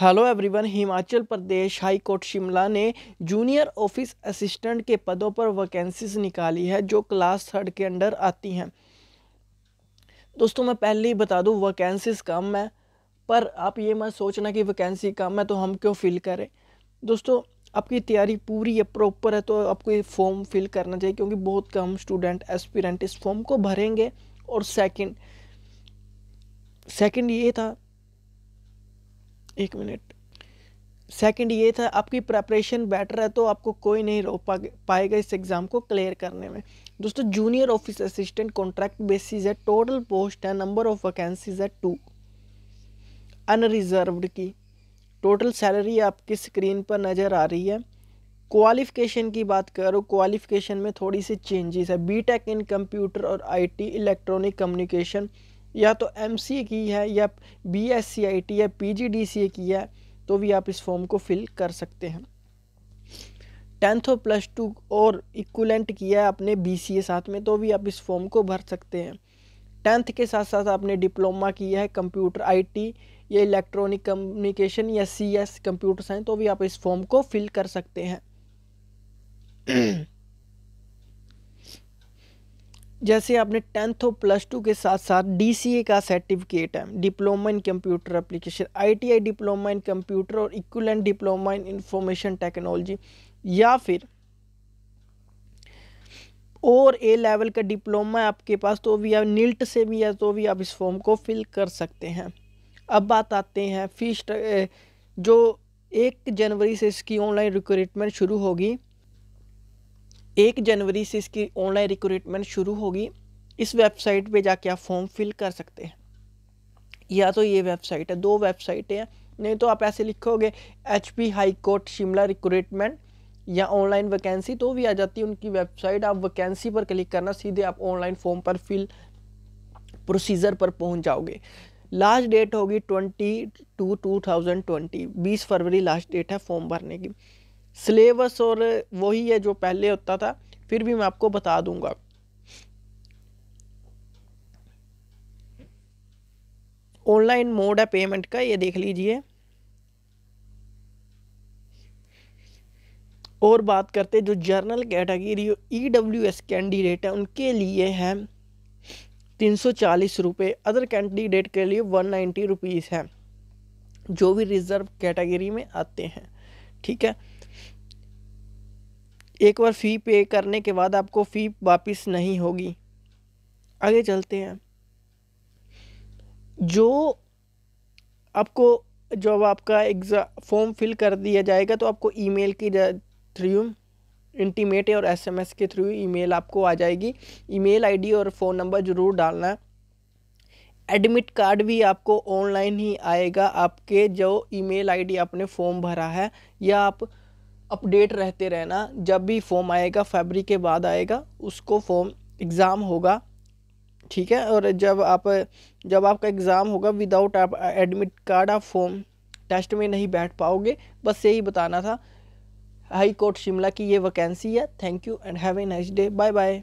Hello everyone Himachal Pradesh high court Shimla ने junior office assistant के पदों पर वैकेंसीज निकाली है, जो क्लास थर्ड के अंडर आती हैं। दोस्तों, मैं पहले ही बता दूँ वैकेंसीज कम है, पर आप ये मत सोचना कि वैकेंसी कम है तो हम क्यों फिल करें। दोस्तों, आपकी तैयारी पूरी है प्रॉपर है तो आपको ये फॉर्म फिल करना चाहिए, क्योंकि बहुत कम स्टूडेंट एस्पिरेंट इस फॉर्म को भरेंगे। और सेकंड सेकंड ये था एक मिनट। सेकंड ये था, आपकी प्रेपरेशन बेटर है तो आपको कोई नहीं रोक पाएगा इस एग्ज़ाम को क्लियर करने में। दोस्तों junior office assistant contract basis है टोटल पोस्ट है नंबर ऑफ़ वैकेंसीज है टू अनरिजर्व्ड की। टोटल सैलरी आपकी स्क्रीन पर नज़र आ रही है। क्वालिफिकेशन की बात करो क्वालिफिकेशन में थोड़ी सी चेंजेस है। बीटेक इन कंप्यूटर और आईटी इलेक्ट्रॉनिक कम्युनिकेशन या तो एमसीए की है, या बी एस या पी की है तो भी आप इस फॉर्म को फिल कर सकते हैं। टेंथ और प्लस टू और इक्वलेंट किया है आपने बी साथ में तो भी आप इस फॉर्म को भर सकते हैं। टेंथ के साथ साथ आपने डिप्लोमा किया है कंप्यूटर आईटी या इलेक्ट्रॉनिक कम्युनिकेशन या सी एस कंप्यूटर साइंस तो भी आप इस फॉर्म को फिल कर सकते हैं। जैसे आपने टेंथ और प्लस टू के साथ साथ डीसीए का सर्टिफिकेट है diploma in computer application ITI diploma in computer और equivalent diploma in information technology या फिर और ए लेवल का डिप्लोमा है आपके पास तो भी आप नील्ट से भी है तो भी आप इस फॉर्म को फिल कर सकते हैं। अब बात आते हैं फ़ीस जो एक जनवरी से इसकी ऑनलाइन रिक्रूटमेंट शुरू होगी एक जनवरी से इसकी ऑनलाइन रिक्रूटमेंट शुरू होगी। इस वेबसाइट पे जाके आप फॉर्म फिल कर सकते हैं। या तो ये वेबसाइट है, दो वेबसाइटें हैं। नहीं तो आप ऐसे लिखोगे H P high court Shimla recruitment या ऑनलाइन वैकेंसी तो भी आ जाती है उनकी वेबसाइट आप वैकेंसी पर क्लिक करना, सीधे आप ऑनलाइन फॉर्म पर फिल प्रोसीजर पर पहुँच जाओगे। लास्ट डेट होगी twenty two two thousand twenty बीस फरवरी लास्ट डेट है फॉर्म भरने की। सिलेबस और वही है जो पहले होता था, फिर भी मैं आपको बता दूँगा। ऑनलाइन मोड है पेमेंट का, ये देख लीजिए। और बात करते जो general category E W S candidate है, उनके लिए है तीन सौ चालीस रुपये अदर कैंडिडेट के लिए वन नाइन्टी रुपीज़ है, जो भी रिज़र्व कैटेगरी में आते हैं। ठीक है? एक बार फ़ी पे करने के बाद आपको फ़ी वापस नहीं होगी। आगे चलते हैं। जो आपको, जब आपका एग्ज़ाम फॉर्म फिल कर दिया जाएगा तो आपको ईमेल की थ्रू इंटीमेट और एसएमएस के थ्रू ईमेल आपको आ जाएगी। ईमेल आईडी और फ़ोन नंबर ज़रूर डालना। है एडमिट कार्ड भी आपको ऑनलाइन ही आएगा। आपके जो ईमेल आईडी आपने फॉर्म भरा है, या आप अपडेट रहते रहना, जब भी फॉर्म आएगा, फरवरी के बाद आएगा, उसको फॉर्म एग्ज़ाम होगा। ठीक है? और जब आप, जब आपका एग्ज़ाम होगा विदाउट आप एडमिट कार्ड, आप फॉर्म टेस्ट में नहीं बैठ पाओगे। बस यही बताना था। हाई कोर्ट शिमला की ये वैकेंसी है। Thank you and have a nice day bye bye